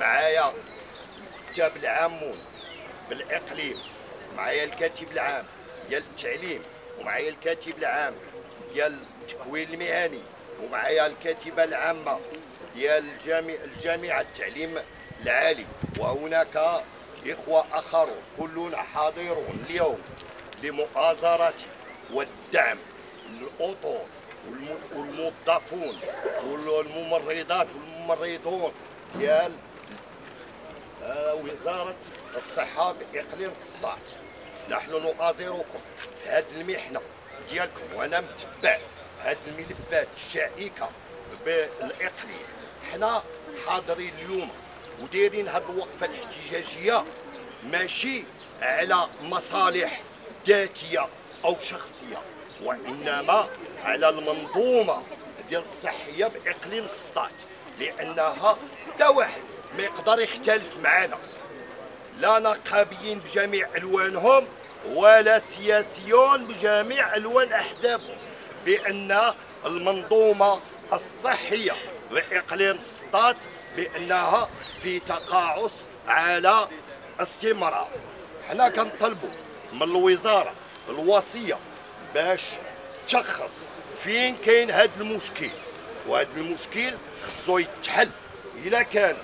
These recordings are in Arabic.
معايا. الكتاب العامون بالإقليم. معايا الكاتب العام ديال التعليم ومعايا الكاتب العام ديال التكوين المهني ومعايا الكاتبة العامة ديال الجامع الجامعة التعليم العالي. وهناك إخوة آخرون كلنا حاضرون اليوم لمؤازرة والدعم والمف- والموظفون والممرضات والممرضون ديال وزارة الصحة بإقليم السطات نحن نؤازركم في هذه المحنة ديالكم وأنا متبع هذه الملفات الشائكة بالإقليم. حنا حاضرين اليوم ودايرين هذه الوقفة الاحتجاجية ماشي على مصالح ذاتية أو شخصية وإنما على المنظومة ديال الصحية بإقليم السطات لأنها حتى واحد ما يقدر يختلف معنا لا نقابيين بجميع ألوانهم ولا سياسيون بجميع ألوان أحزابهم بأن المنظومة الصحية لإقليم السطات بأنها في تقاعس على استمرار. حنا كنطلبوا من الوزارة الوصية باش تشخص فين كاين هذا المشكل وهذا المشكل خصو يتحل. اذا كان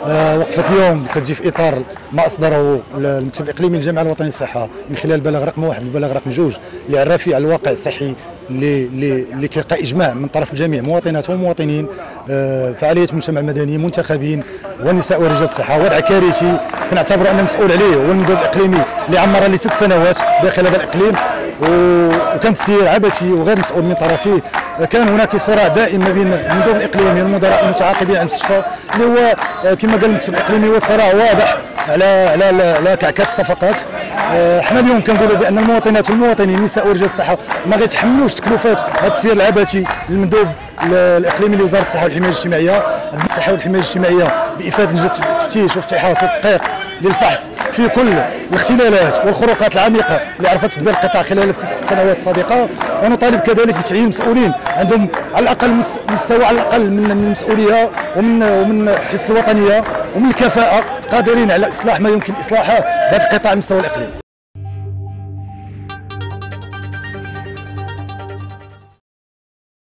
وقفة اليوم كتجي في إطار ما أصدره المكتب الإقليمي للجامعة الوطنية للصحة من خلال البلاغ رقم واحد والبلاغ رقم جوج اللي عرفي على الواقع الصحي اللي اللي كيلقى إجماع من طرف جميع مواطنات ومواطنين آه، فعالية مجتمع مدني منتخبين ونساء ورجال الصحة. وضع كارثي كنعتبر أن المسؤول عليه هو المندوب الإقليمي اللي عمر لست سنوات داخل هذا الإقليم. و- وكان تسيير عبثي وغير مسؤول من طرفه كان هناك صراع دائم ما بين المندوب الاقليمي والمدراء المتعاقبين على المستشفى. اللي هو آه، كما قال المكتب الإقليمي هو صراع واضح على على على كعكات الصفقات. آه، حنا اليوم كنقولوا بأن المواطنات والمواطنين النساء ورجال الصحة ما غيتحملوش تكلفات هذا التسيير العبثي للمندوب ال- الإقليمي لوزارة الصحة والحماية الاجتماعية. الصحة والحماية الاجتماعية بإفادة لجنة التفتيش وافتحاص والتدقيق للفحص في كل الاختلالات والخروقات العميقة اللي عرفت تدبير القطاع خلال الست سنوات السابقة. ونطالب كذلك بتعيين مسؤولين عندهم على الأقل مس- مستوى على الأقل من المسؤولية ومن ومن حيث الوطنية ومن الكفاءة قادرين على إصلاح ما يمكن إصلاحه بهذا القطاع على مستوى الاقليم